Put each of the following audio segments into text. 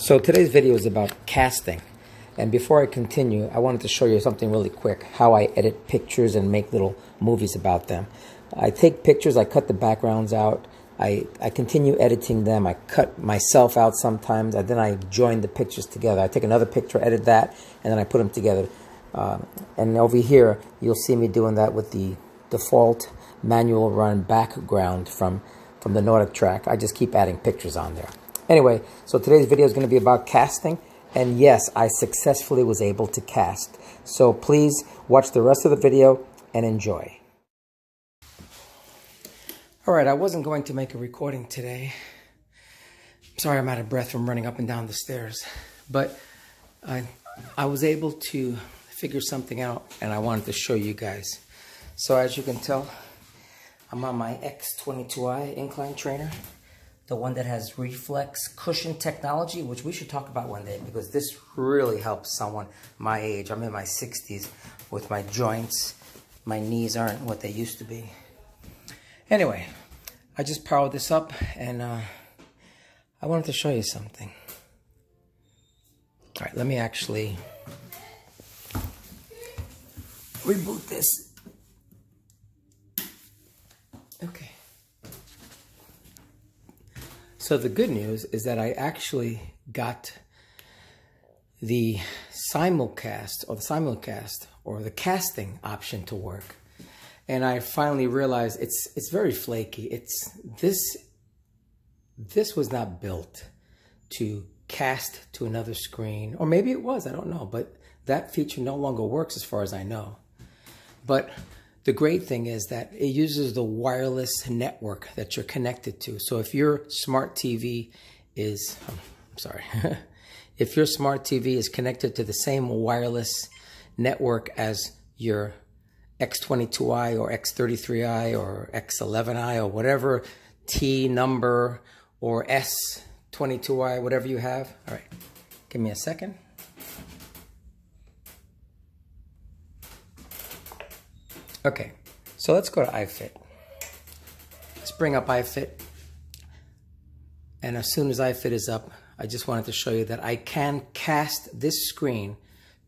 So today's video is about casting. And before I continue, I wanted to show you something really quick, how I edit pictures and make little movies about them. I take pictures, I cut the backgrounds out, I, I continue editing them, I cut myself out sometimes, and then I join the pictures together. I take another picture, edit that, and then I put them together. Um, and over here, you'll see me doing that with the default manual run background from, from the NordicTrack. I just keep adding pictures on there. Anyway, so today's video is going to be about casting. And yes, I successfully was able to cast. So please watch the rest of the video and enjoy. All right, I wasn't going to make a recording today. Sorry, I'm out of breath from running up and down the stairs. But I, I was able to figure something out and I wanted to show you guys. So as you can tell, I'm on my X22i incline trainer the one that has reflex cushion technology, which we should talk about one day because this really helps someone my age. I'm in my 60s with my joints. My knees aren't what they used to be. Anyway, I just powered this up and uh, I wanted to show you something. All right, let me actually reboot this. Okay. So the good news is that I actually got the simulcast or the simulcast or the casting option to work. And I finally realized it's it's very flaky. It's this this was not built to cast to another screen or maybe it was, I don't know, but that feature no longer works as far as I know. But the great thing is that it uses the wireless network that you're connected to. So if your smart TV is, I'm sorry, if your smart TV is connected to the same wireless network as your X22i or X33i or X11i or whatever T number or S22i, whatever you have. All right, give me a second. Okay, so let's go to iFit. Let's bring up iFit. And as soon as iFit is up, I just wanted to show you that I can cast this screen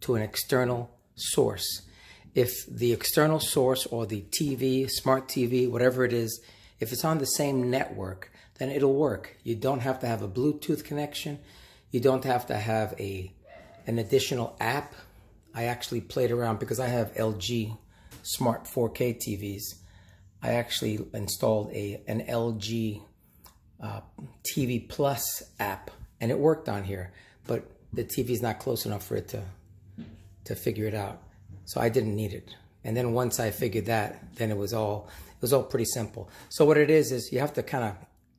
to an external source. If the external source or the TV, smart TV, whatever it is, if it's on the same network, then it'll work. You don't have to have a Bluetooth connection. You don't have to have a an additional app. I actually played around because I have LG smart 4K TVs, I actually installed a an LG uh, TV Plus app, and it worked on here. But the TV is not close enough for it to to figure it out, so I didn't need it. And then once I figured that, then it was all it was all pretty simple. So what it is is you have to kind of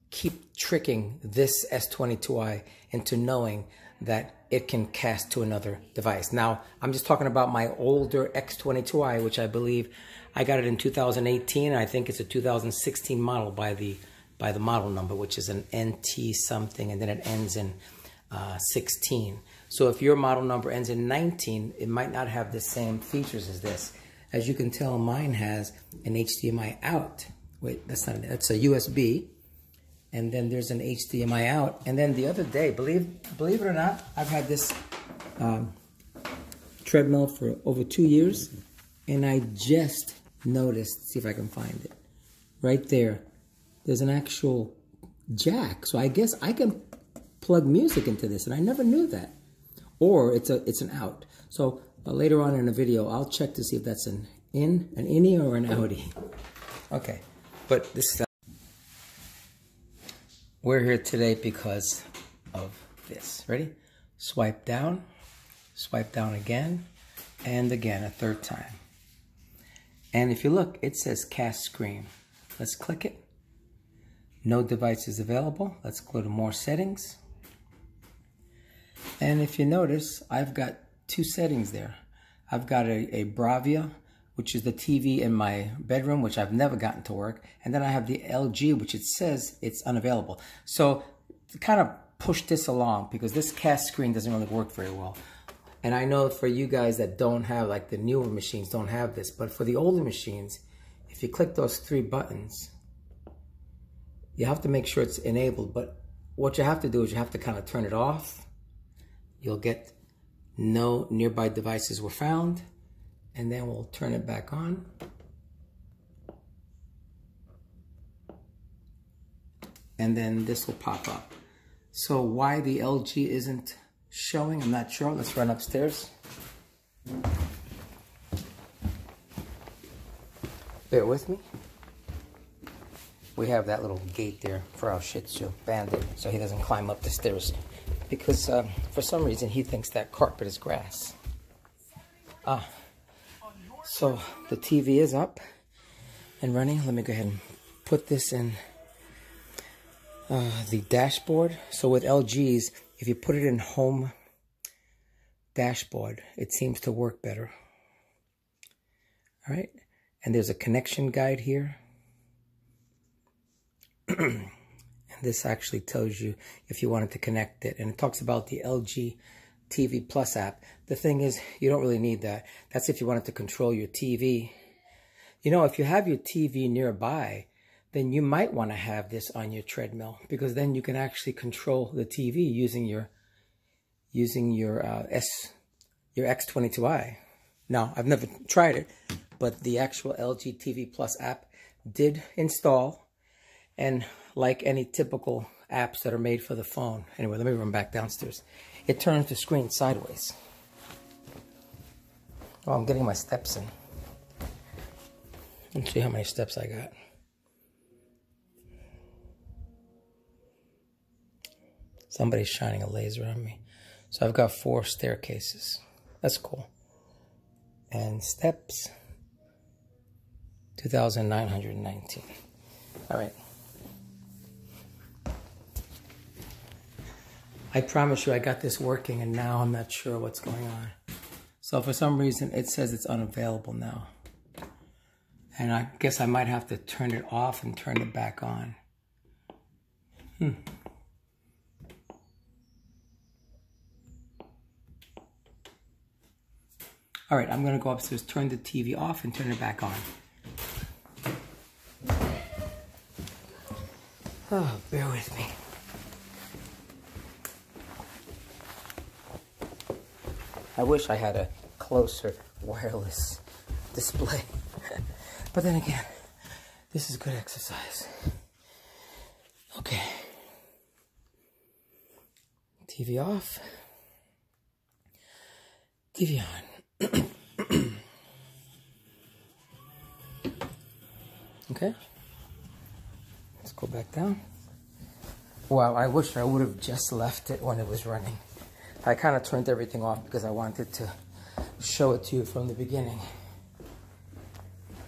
keep tricking this S22i into knowing that it can cast to another device. Now, I'm just talking about my older X22i, which I believe I got it in 2018. I think it's a 2016 model by the by the model number, which is an NT something, and then it ends in uh, 16. So if your model number ends in 19, it might not have the same features as this. As you can tell, mine has an HDMI out. Wait, that's not, that's a USB and then there's an HDMI out. And then the other day, believe believe it or not, I've had this um, treadmill for over two years, and I just noticed. See if I can find it. Right there, there's an actual jack. So I guess I can plug music into this, and I never knew that. Or it's a it's an out. So uh, later on in the video, I'll check to see if that's an in, an innie, or an outie. Okay, but this is. We're here today because of this. Ready? Swipe down, swipe down again, and again a third time. And if you look, it says cast screen. Let's click it. No devices available. Let's go to more settings. And if you notice, I've got two settings there. I've got a, a Bravia which is the TV in my bedroom, which I've never gotten to work. And then I have the LG, which it says it's unavailable. So kind of push this along because this cast screen doesn't really work very well. And I know for you guys that don't have, like the newer machines don't have this, but for the older machines, if you click those three buttons, you have to make sure it's enabled. But what you have to do is you have to kind of turn it off you'll get no nearby devices were found. And then we'll turn it back on. And then this will pop up. So why the LG isn't showing, I'm not sure. Let's run upstairs. Bear with me. We have that little gate there for our Shih Tzu, Bandit, so he doesn't climb up the stairs. Because uh, for some reason he thinks that carpet is grass. Ah, so the TV is up and running. Let me go ahead and put this in uh, the dashboard. So with LGs, if you put it in home dashboard, it seems to work better. All right. And there's a connection guide here. and this actually tells you if you wanted to connect it. And it talks about the LG TV Plus app. The thing is, you don't really need that. That's if you wanted to control your TV. You know, if you have your TV nearby, then you might want to have this on your treadmill because then you can actually control the TV using your using your uh, S your X22i. Now, I've never tried it, but the actual LG TV Plus app did install. And like any typical apps that are made for the phone, anyway, let me run back downstairs. It turns the screen sideways. Oh, I'm getting my steps in. Let's see how many steps I got. Somebody's shining a laser on me. So I've got four staircases. That's cool. And steps. 2,919. All right. I promise you I got this working and now I'm not sure what's going on. So for some reason it says it's unavailable now. And I guess I might have to turn it off and turn it back on. Hmm. All right, I'm gonna go upstairs, turn the TV off and turn it back on. Oh, bear with me. I wish I had a closer wireless display. but then again, this is good exercise. Okay. TV off. TV on. okay Let's go back down. Wow, I wish I would have just left it when it was running. I kind of turned everything off because I wanted to show it to you from the beginning.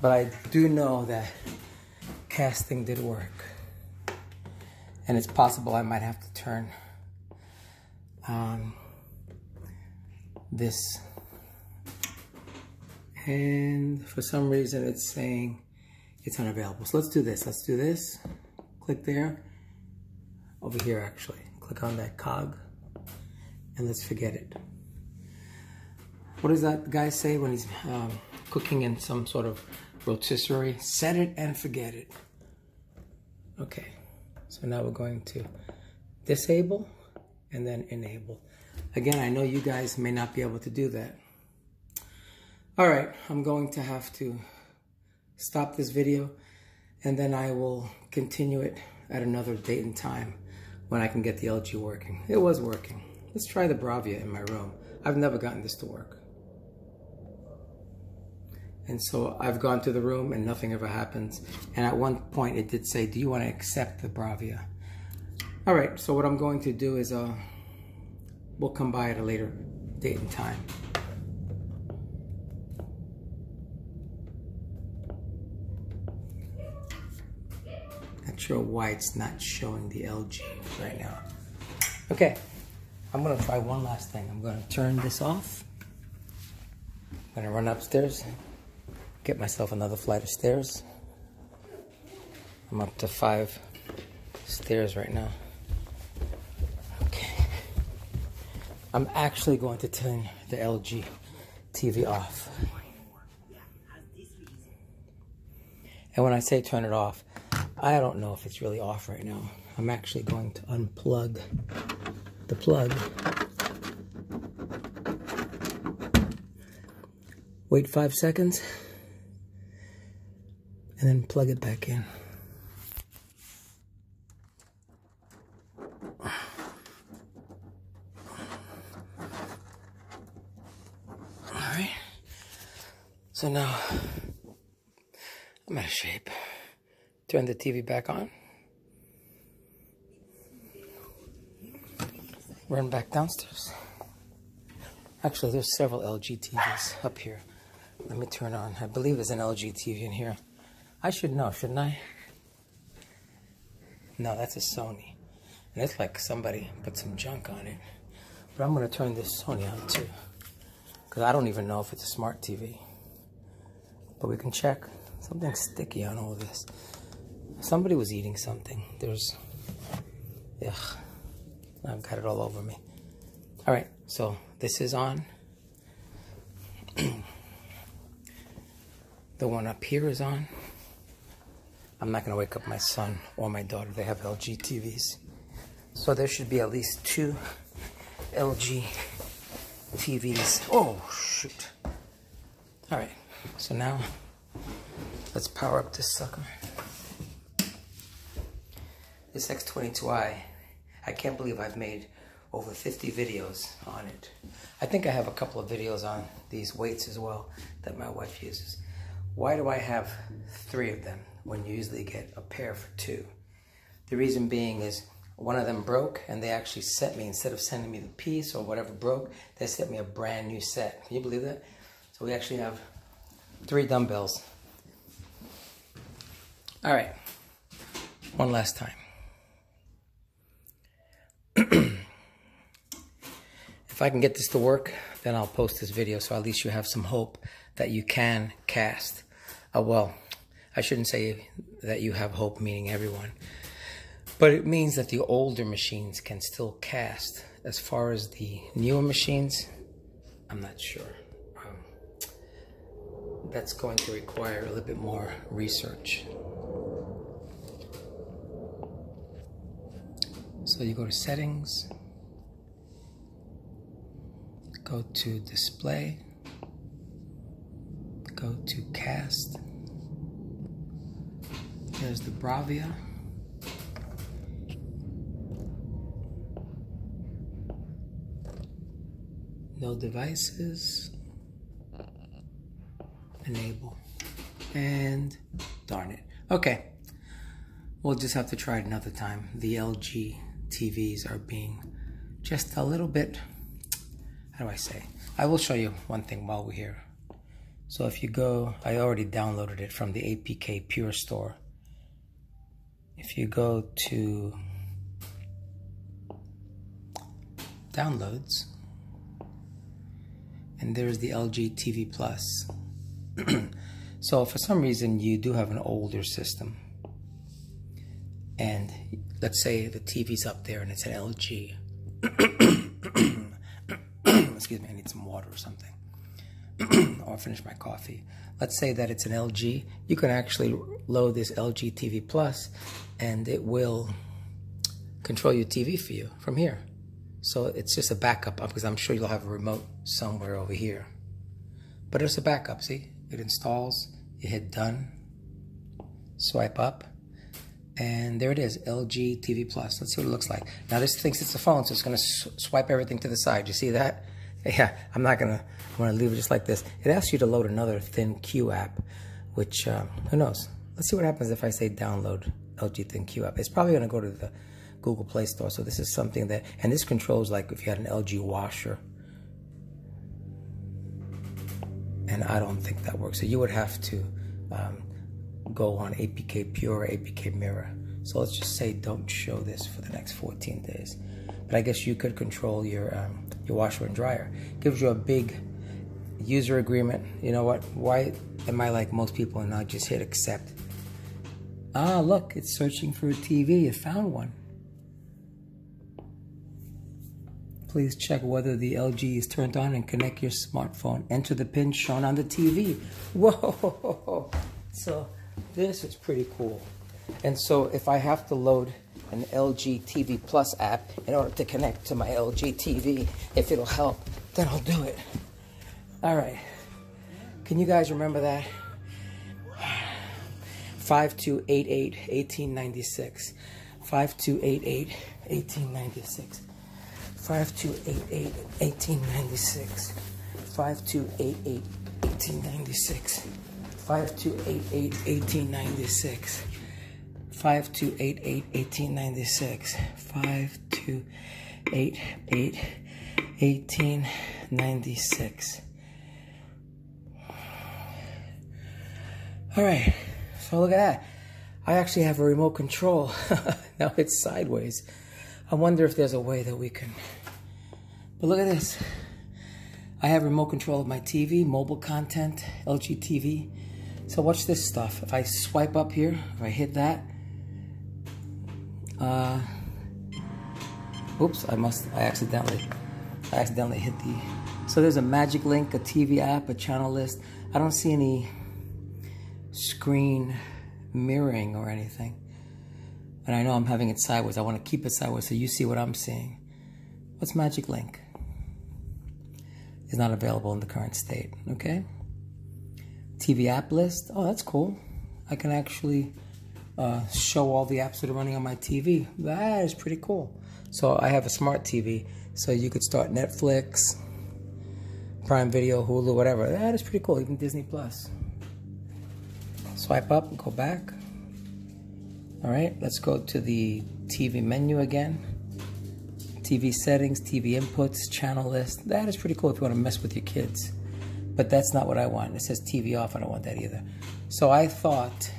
But I do know that casting did work. And it's possible I might have to turn um, this. And for some reason it's saying it's unavailable. So let's do this. Let's do this click there, over here actually. Click on that cog and let's forget it. What does that guy say when he's um, cooking in some sort of rotisserie? Set it and forget it. Okay, so now we're going to disable and then enable. Again, I know you guys may not be able to do that. All right, I'm going to have to stop this video and then I will continue it at another date and time when I can get the LG working. It was working. Let's try the Bravia in my room. I've never gotten this to work. And so I've gone to the room and nothing ever happens. And at one point it did say, do you want to accept the Bravia? All right, so what I'm going to do is uh, we'll come by at a later date and time. Not sure why it's not showing the LG right now. Okay, I'm gonna try one last thing. I'm gonna turn this off. I'm gonna run upstairs, get myself another flight of stairs. I'm up to five stairs right now. Okay. I'm actually going to turn the LG TV off. And when I say turn it off, I don't know if it's really off right now. I'm actually going to unplug the plug. Wait five seconds and then plug it back in. Alright, so now I'm out of shape. Turn the TV back on. Run back downstairs. Actually, there's several LG TVs up here. Let me turn on. I believe there's an LG TV in here. I should know, shouldn't I? No, that's a Sony. And it's like somebody put some junk on it. But I'm going to turn this Sony on too. Because I don't even know if it's a smart TV. But we can check. Something sticky on all this. Somebody was eating something. There's, yeah, I've got it all over me. All right, so this is on. the one up here is on. I'm not gonna wake up my son or my daughter. They have LG TVs. So there should be at least two LG TVs. Oh, shoot. All right, so now let's power up this sucker. This X22i, I can't believe I've made over 50 videos on it. I think I have a couple of videos on these weights as well that my wife uses. Why do I have three of them when you usually get a pair for two? The reason being is one of them broke and they actually sent me, instead of sending me the piece or whatever broke, they sent me a brand new set. Can you believe that? So we actually have three dumbbells. All right, one last time. if I can get this to work, then I'll post this video so at least you have some hope that you can cast. Uh, well, I shouldn't say that you have hope, meaning everyone, but it means that the older machines can still cast. As far as the newer machines, I'm not sure. Um, that's going to require a little bit more research. So you go to settings, go to display, go to cast. There's the Bravia. No devices. Enable. And darn it. Okay. We'll just have to try it another time. The LG TVs are being just a little bit, how do I say? I will show you one thing while we're here. So if you go, I already downloaded it from the APK Pure Store. If you go to downloads, and there's the LG TV Plus. so for some reason you do have an older system, and let's say the TV's up there and it's an LG. Excuse me, I need some water or something. or finish my coffee. Let's say that it's an LG. You can actually load this LG TV Plus and it will control your TV for you from here. So it's just a backup uh, because I'm sure you'll have a remote somewhere over here. But it's a backup, see? It installs, you hit done, swipe up, and there it is, LG TV Plus. Let's see what it looks like. Now this thinks it's a phone, so it's gonna swipe everything to the side. You see that? Yeah, I'm not gonna, I'm gonna leave it just like this. It asks you to load another ThinQ app, which, um, who knows? Let's see what happens if I say download LG ThinQ app. It's probably gonna go to the Google Play Store. So this is something that, and this controls like if you had an LG washer. And I don't think that works. So you would have to um, go on APK Pure APK Mirror. So let's just say don't show this for the next 14 days. But I guess you could control your um, your washer and dryer. Gives you a big user agreement. You know what? Why am I like most people and not just hit accept? Ah, look, it's searching for a TV. It found one. Please check whether the LG is turned on and connect your smartphone. Enter the pin shown on the TV. Whoa! So this is pretty cool. And so if I have to load an LG TV Plus app in order to connect to my LG TV, if it'll help, then I'll do it. All right. Can you guys remember that? 5288 1896. 5288 1896. 5288 1896. 5288 1896. 5288 1896. 5288 1896. 5288 1896. All right, so look at that. I actually have a remote control. now it's sideways. I wonder if there's a way that we can. But look at this. I have remote control of my TV, mobile content, LG TV. So watch this stuff. If I swipe up here, if I hit that, uh, oops, I must, I accidentally, I accidentally hit the, so there's a magic link, a TV app, a channel list. I don't see any screen mirroring or anything. And I know I'm having it sideways. I want to keep it sideways so you see what I'm seeing. What's Magic Link? Is not available in the current state, okay? TV app list. Oh, that's cool. I can actually uh, show all the apps that are running on my TV. That is pretty cool. So I have a smart TV, so you could start Netflix, Prime Video, Hulu, whatever. That is pretty cool. Even Disney Plus. Swipe up and go back. All right, let's go to the TV menu again. TV settings, TV inputs, channel list. That is pretty cool if you want to mess with your kids. But that's not what I want. It says TV off. I don't want that either. So I thought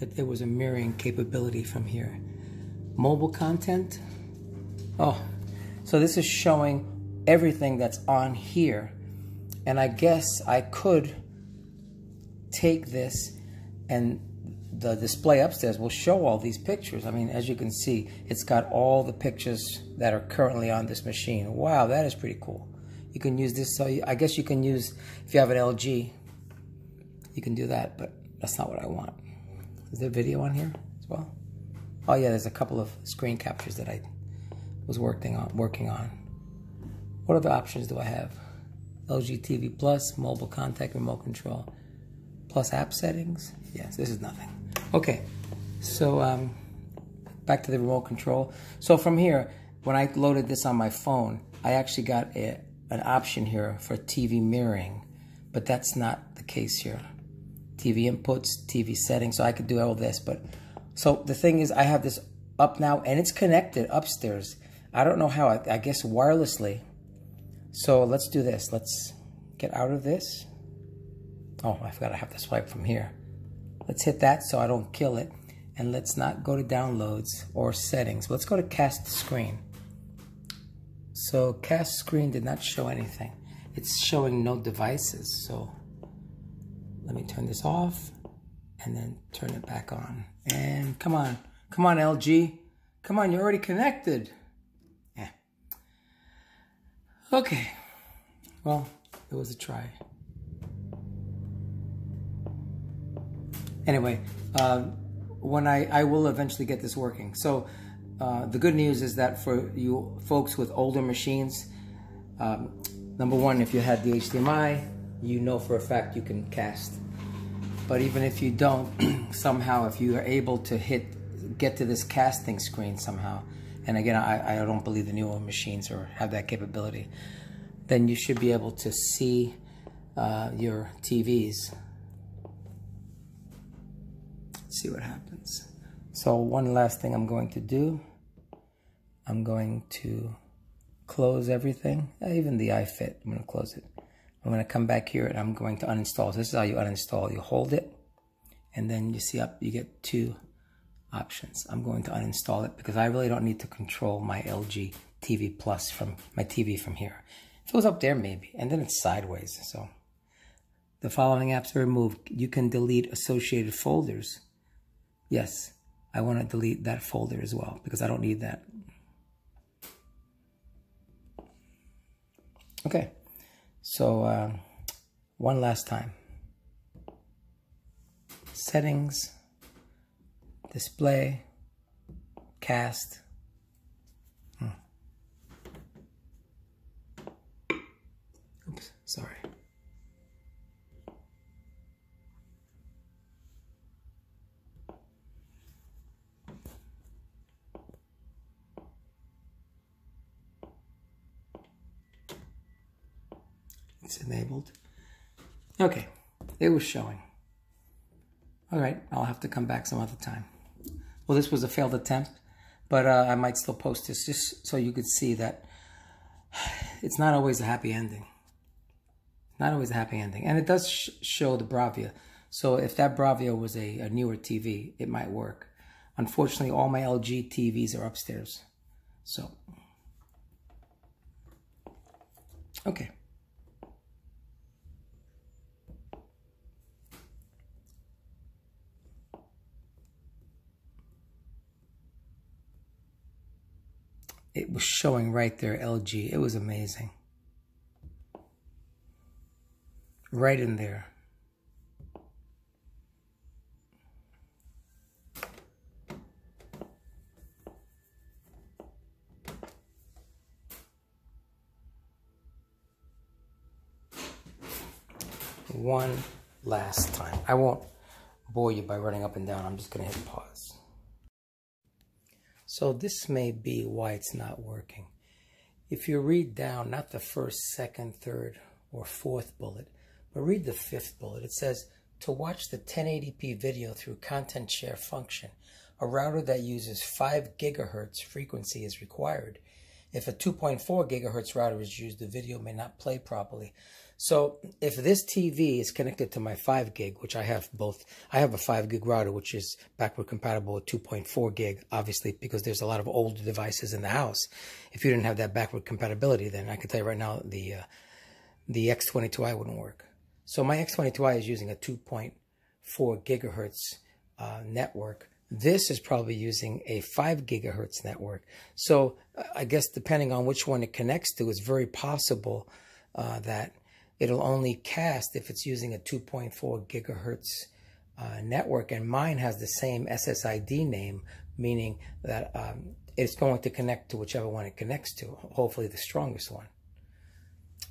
that there was a mirroring capability from here. Mobile content. Oh, so this is showing everything that's on here. And I guess I could take this and the display upstairs will show all these pictures. I mean, as you can see, it's got all the pictures that are currently on this machine. Wow, that is pretty cool. You can use this, so I guess you can use, if you have an LG, you can do that, but that's not what I want. Is there video on here as well? Oh yeah, there's a couple of screen captures that I was working on. Working on. What other options do I have? LG TV Plus, mobile contact remote control, plus app settings. Yes, this is nothing. Okay, so um, back to the remote control. So from here, when I loaded this on my phone, I actually got a, an option here for TV mirroring, but that's not the case here. TV inputs, TV settings, so I could do all this, but so the thing is I have this up now and it's connected upstairs. I don't know how, I, I guess wirelessly. So let's do this. Let's get out of this. Oh, I forgot I have to swipe from here. Let's hit that so I don't kill it. And let's not go to downloads or settings. Let's go to cast screen. So cast screen did not show anything. It's showing no devices. So let me turn this off and then turn it back on. And come on, come on LG. Come on, you're already connected. Yeah. Okay. Well, it was a try. anyway, uh, when I, I will eventually get this working. So uh, the good news is that for you folks with older machines, um, number one, if you had the HDMI, you know for a fact you can cast. But even if you don't, somehow, if you are able to hit, get to this casting screen somehow, and again, I, I don't believe the newer machines or have that capability, then you should be able to see uh, your TVs see what happens. So one last thing I'm going to do, I'm going to close everything, uh, even the iFit, I'm going to close it. I'm going to come back here and I'm going to uninstall. So this is how you uninstall. You hold it and then you see up, you get two options. I'm going to uninstall it because I really don't need to control my LG TV Plus from my TV from here. If it was up there, maybe. And then it's sideways. So the following apps are removed. You can delete associated folders Yes, I want to delete that folder as well because I don't need that. Okay, so uh, one last time. Settings, display, cast. Hmm. Oops, sorry. It's enabled. Okay, it was showing. All right, I'll have to come back some other time. Well, this was a failed attempt, but uh, I might still post this just so you could see that it's not always a happy ending. Not always a happy ending. And it does sh show the Bravia. So if that Bravia was a, a newer TV, it might work. Unfortunately, all my LG TVs are upstairs. So, okay. It was showing right there, LG. It was amazing. Right in there. One last time. I won't bore you by running up and down. I'm just going to hit pause. So this may be why it's not working. If you read down, not the first, second, third, or fourth bullet, but read the fifth bullet, it says, to watch the 1080p video through content share function, a router that uses 5 gigahertz frequency is required. If a 2.4 gigahertz router is used, the video may not play properly. So if this TV is connected to my 5 gig, which I have both, I have a 5 gig router, which is backward compatible with 2.4 gig, obviously, because there's a lot of older devices in the house. If you didn't have that backward compatibility, then I can tell you right now, the, uh, the X22i wouldn't work. So my X22i is using a 2.4 gigahertz uh, network. This is probably using a 5 gigahertz network. So I guess depending on which one it connects to, it's very possible uh, that it'll only cast if it's using a 2.4 gigahertz uh, network. And mine has the same SSID name, meaning that um, it's going to connect to whichever one it connects to, hopefully the strongest one.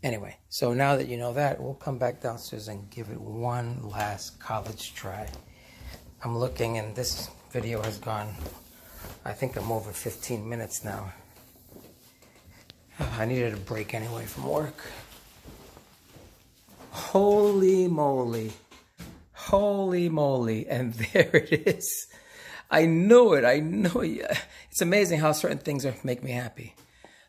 Anyway, so now that you know that, we'll come back downstairs and give it one last college try. I'm looking and this video has gone, I think I'm over 15 minutes now. I needed a break anyway from work. Holy moly. Holy moly. And there it is. I knew it. I knew it. It's amazing how certain things are, make me happy.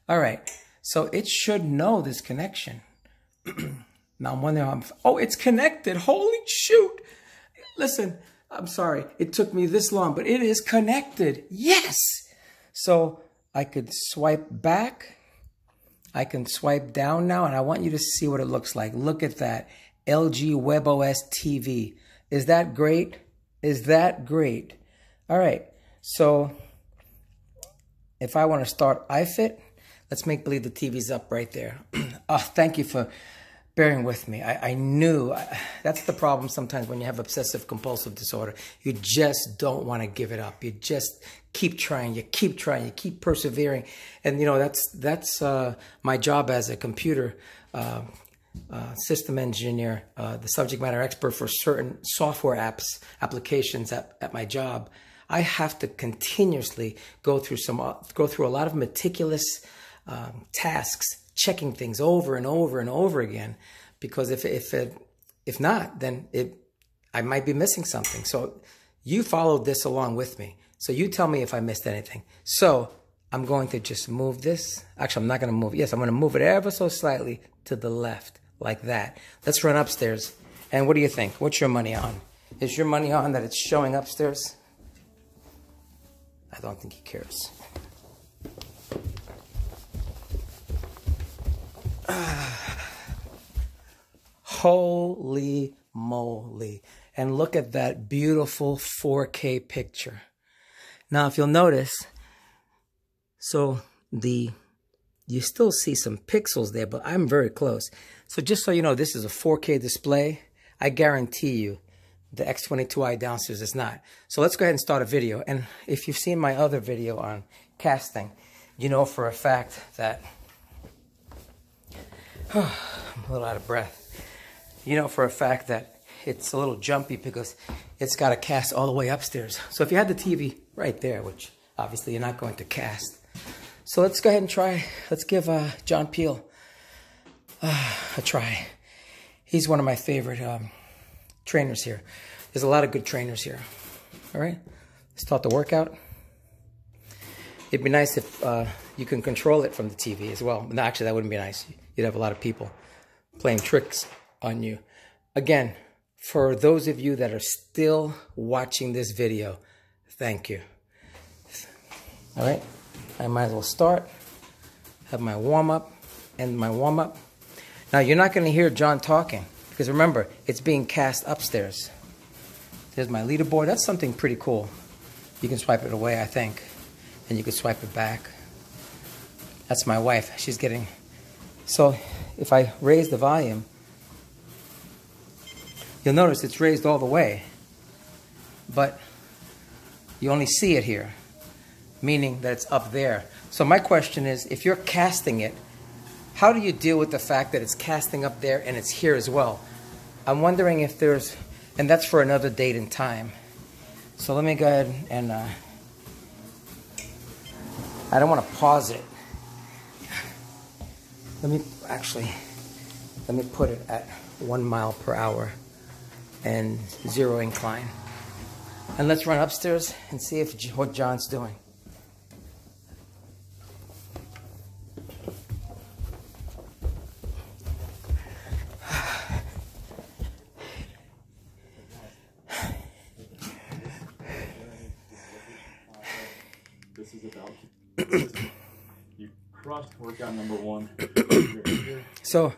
All right. So it should know this connection. now I'm wondering, I'm, oh, it's connected. Holy shoot. Listen, I'm sorry. It took me this long, but it is connected. Yes. So I could swipe back I can swipe down now and I want you to see what it looks like. Look at that. LG WebOS TV. Is that great? Is that great? All right. So if I want to start iFit, let's make believe the TV's up right there. oh, thank you for bearing with me. I, I knew I, that's the problem sometimes when you have obsessive compulsive disorder. You just don't want to give it up. You just keep trying. You keep trying. You keep persevering. And you know that's that's uh, my job as a computer uh, uh, system engineer, uh, the subject matter expert for certain software apps applications at, at my job. I have to continuously go through some uh, go through a lot of meticulous um, tasks checking things over and over and over again because if if it, if not then it I might be missing something. So you followed this along with me. So you tell me if I missed anything. So I'm going to just move this. Actually, I'm not going to move. Yes, I'm going to move it ever so slightly to the left like that. Let's run upstairs. And what do you think? What's your money on? Is your money on that it's showing upstairs? I don't think he cares. Holy moly. And look at that beautiful 4K picture. Now, if you'll notice, so the you still see some pixels there, but I'm very close. So just so you know, this is a 4K display. I guarantee you the X22i downstairs is not. So let's go ahead and start a video. And if you've seen my other video on casting, you know for a fact that I'm a little out of breath. You know for a fact that it's a little jumpy because it's got to cast all the way upstairs. So if you had the TV right there, which obviously you're not going to cast. So let's go ahead and try. Let's give uh, John Peel a try. He's one of my favorite um, trainers here. There's a lot of good trainers here. All right, let's start the workout. It'd be nice if uh, you can control it from the TV as well. No, actually, that wouldn't be nice. You'd have a lot of people playing tricks on you. Again, for those of you that are still watching this video, thank you. All right, I might as well start. Have my warm up and my warm up. Now, you're not going to hear John talking because remember, it's being cast upstairs. There's my leaderboard. That's something pretty cool. You can swipe it away, I think, and you can swipe it back. That's my wife. She's getting. So if I raise the volume, you'll notice it's raised all the way, but you only see it here, meaning that it's up there. So my question is, if you're casting it, how do you deal with the fact that it's casting up there and it's here as well? I'm wondering if there's, and that's for another date and time. So let me go ahead and, uh, I don't want to pause it. Let me, actually, let me put it at one mile per hour and zero incline. And let's run upstairs and see if what John's doing. This is about you crushed workout number one. So,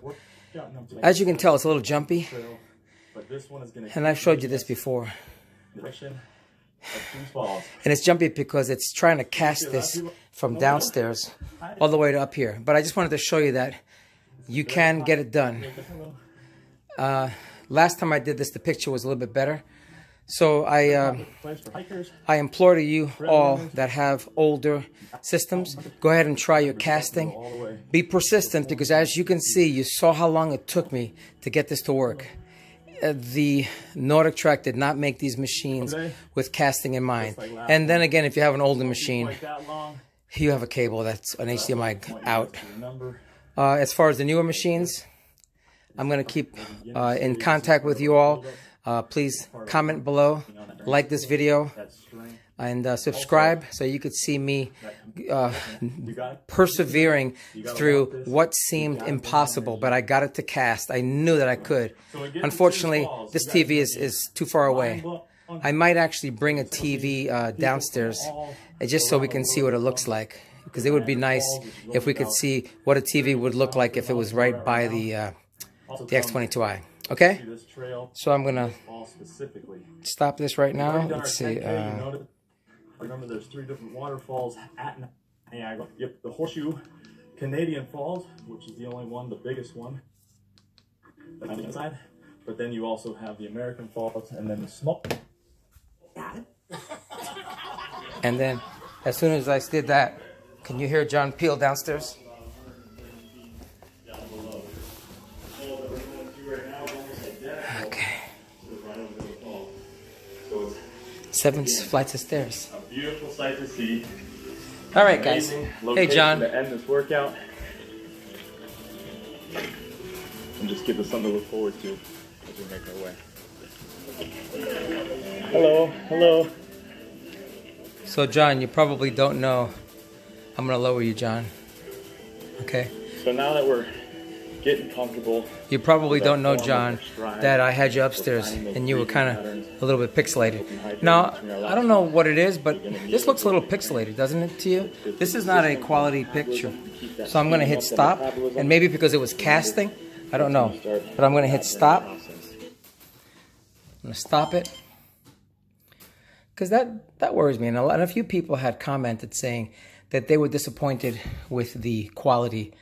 as you can tell, it's a little jumpy. And I've showed you this before. And it's jumpy because it's trying to cast this from downstairs all the way to up here. But I just wanted to show you that you can get it done. Uh, last time I did this, the picture was a little bit better. So I, uh, Place for hikers. I implore to you all that have older systems, go ahead and try your casting. All the way. Be persistent because as you can see, you saw how long it took me to get this to work. Uh, the NordicTrack did not make these machines with casting in mind. And then again, if you have an older machine, Like that long. you have a cable that's an HDMI out. to your Number. Uh, as far as the newer machines, I'm going to keep uh, in contact with you all. Uh, please comment below, like this video, and uh, subscribe so you could see me uh, You got it? persevering through what seemed impossible, but I got it to cast. I knew that I could. Unfortunately, this TV is, is too far away. I might actually bring a TV uh, downstairs uh, just so we can see what it looks like. Because it would be nice if we could see what a TV would look like if it was right by the uh, the X22i. Okay? This trail So I'm going to fall specifically. stop this right now. Let's see. Uh, noted- remember, there's three different waterfalls at Niagara. Yep, the Horseshoe Canadian Falls, which is the only one, the biggest one on the inside. But then you also have the American Falls and then the smoke. and then as soon as I did that, can you hear John Peel downstairs? Okay. So it's Seven flights of stairs. a beautiful sight to see. All right, guys. Hey, John. To end this workout. And just give us something to look forward to as we make our way. Hello, hello. So, John, you probably don't know. I'm going to lower you, John. Okay? So now that we're getting comfortable, You probably don't know, John, that I had you upstairs and you were kind of a little bit pixelated. Now, I don't know what it is, but this looks a little pixelated, doesn't it to you? This is not a quality picture. So I'm going to hit stop, and maybe because it was casting, I don't know. But I'm going to hit stop. I'm going to stop it. Because that, that worries me. And a, lot, and a few people had commented saying that they were disappointed with the quality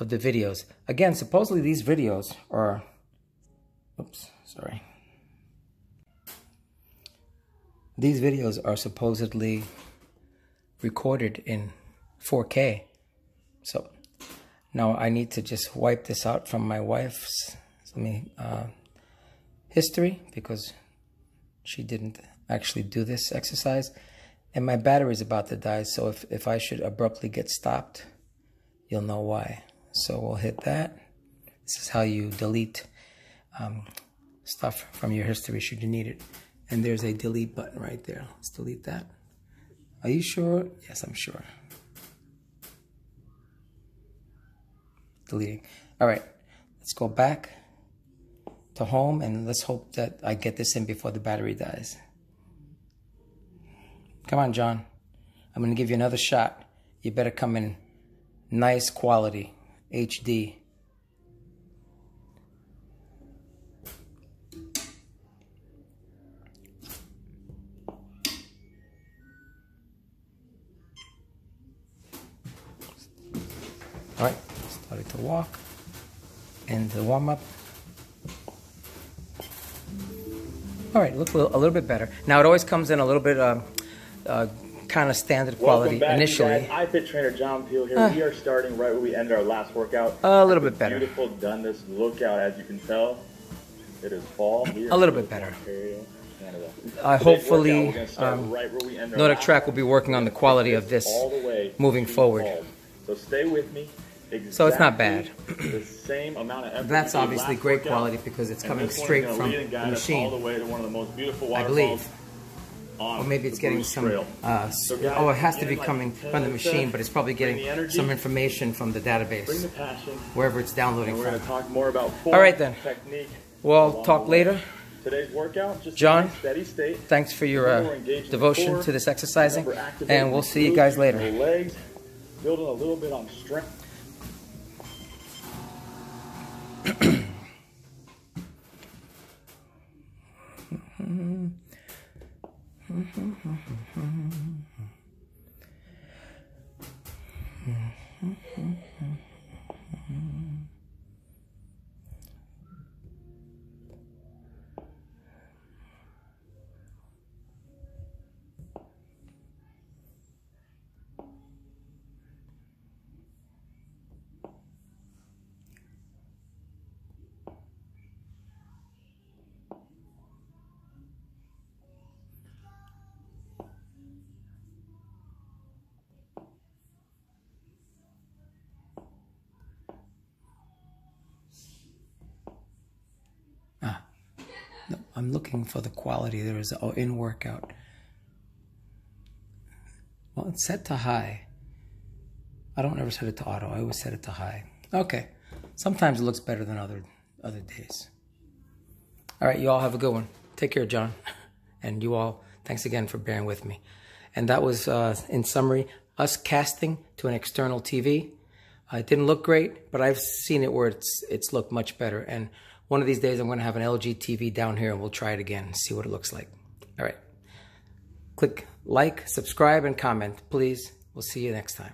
of the videos. Again, supposedly these videos are... Oops, sorry. These videos are supposedly recorded in 4K. So now I need to just wipe this out from my wife's I mean, uh, history because she didn't actually do this exercise. And my battery is about to die, so if, if I should abruptly get stopped, you'll know why. So we'll hit that. This is how you delete um, stuff from your history should you need it. And there's a delete button right there. Let's delete that. Are you sure? Yes, I'm sure. Deleting. All right, let's go back to home and let's hope that I get this in before the battery dies. Come on, John. I'm going to give you another shot. You better come in nice quality, HD. All right, started to walk and the warm up. All right, look a little, a little bit better. Now it always comes in a little bit um, uh, kind of standard quality back, initially. Guys. iFit Trainer John Peel here. Uh. we are starting right where we ended our last workout. A little bit better. Beautiful, done this lookout as you can tell. It is fall. A little bit better. Ontario. Uh, hopefully, workout, we're gonna start um, right where we ended our NordicTrack will be working on the quality of this all the way moving forward. fall. So stay with me. So it's not bad. The same amount of effort. That's obviously great workout, quality because it's and coming this one is straight from the machine. All the way to one of the most beautiful I believe. Or maybe it's getting some. Uh, So oh, it has to be again, like coming from the machine, but it's probably getting energy, some information from the database, the passion. wherever it's downloading we're going from. to talk more about All right, then. technique. Well, talk later. Today's workout, just John, steady state. Thanks for your uh, we're engaged in the devotion core. to this exercising, and we'll see you guys later. legs, building a little bit on strength. No, I'm looking for the quality. There is oh, in workout. Well, it's set to high. I don't ever set it to auto. I always set it to high. Okay. Sometimes it looks better than other other days. All right, you all have a good one. Take care, John. And you all, thanks again for bearing with me. And that was, uh, in summary, us casting to an external TV. Uh, it didn't look great, but I've seen it where it's it's looked much better. And one of these days, I'm going to have an LG TV down here, and we'll try it again and see what it looks like. All right. Click like, subscribe, and comment, please. We'll see you next time.